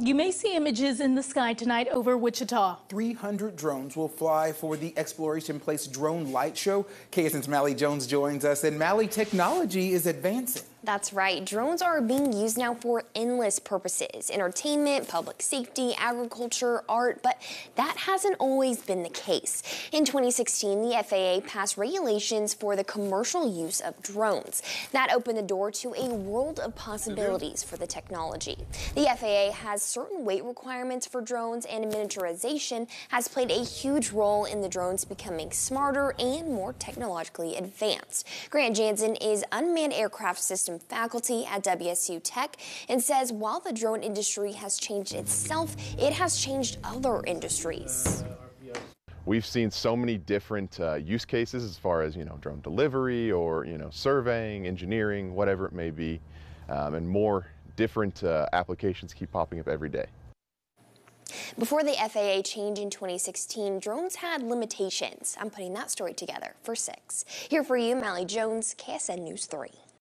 You may see images in the sky tonight over Wichita. 300 drones will fly for the Exploration Place Drone Light Show. KSN's Mally Jones joins us, and Mally, technology is advancing. That's right. Drones are being used now for endless purposes entertainment, public safety, agriculture, art, but that hasn't always been the case. In 2016, the FAA passed regulations for the commercial use of drones. That opened the door to a world of possibilities for the technology. The FAA has certain weight requirements for drones, and miniaturization has played a huge role in the drones becoming smarter and more technologically advanced. Grant Jansen is unmanned aircraft faculty at WSU Tech and says while the drone industry has changed itself, it has changed other industries. We've seen so many different uh, use cases as far as you know drone delivery or you know surveying, engineering, whatever it may be, um, and more different uh, applications keep popping up every day. Before the FAA change in 2016, drones had limitations. I'm putting that story together for six. Here for you, Mally Jones, KSN News 3.